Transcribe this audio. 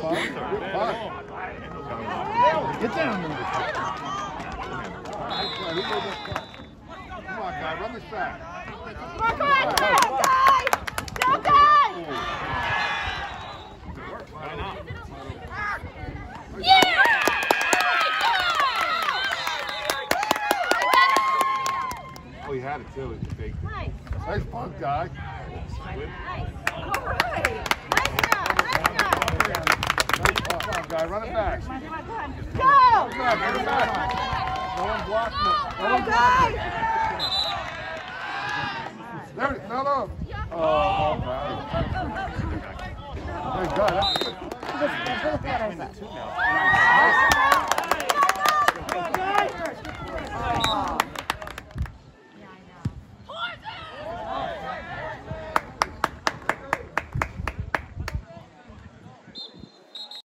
Punt. Get down. Come on, guy, run this back. Work on, guy! Go, guy! Yeah! Oh, had it too. Nice. Nice punt, guy. Nice. All right. Nice job. Nice job. Nice punt. Come on, guy, run it back. Go! Back, get it back. No one blocked me. Go, guy! There it is. No, no. Oh, oh, man. Thank God. That's. Go!